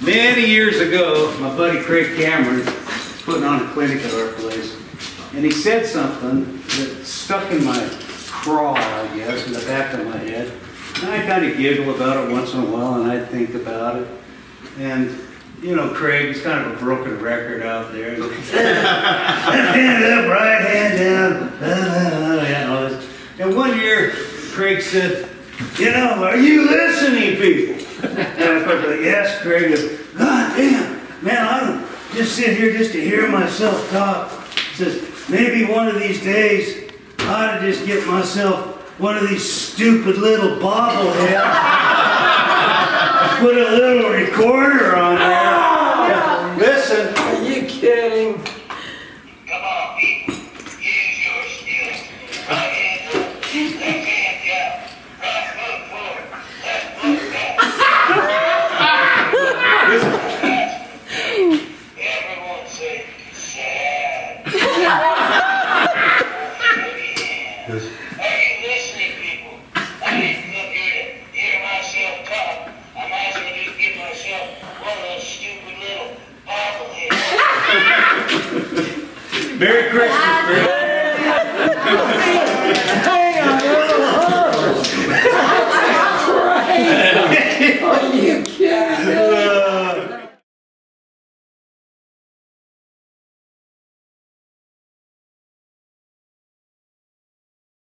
Many years ago, my buddy Craig Cameron was putting on a clinic at our place, and he said something that stuck in my craw, I guess, in the back of my head. And I kind of giggle about it once in a while, and I think about it. And, you know, Craig, he's kind of a broken record out there. hand up, right hand down. And one year, Craig said, you know, are you listening, people? And of yes, Craig. God damn, man, I don't just sit here just to hear myself talk. Says, maybe one of these days, I ought to just get myself one of these stupid little bobbleheads. Put a little recorder on there. Yeah, Listen. Are you kidding? Come on, people. Use your skills. Right hand up, left hand down. Right foot forward, left foot back. Everyone say, sad. Are you listening, people? I didn't come here to hear myself talk. I might as well just get myself one of those stupid little bobbleheads. Merry Christmas, Craig.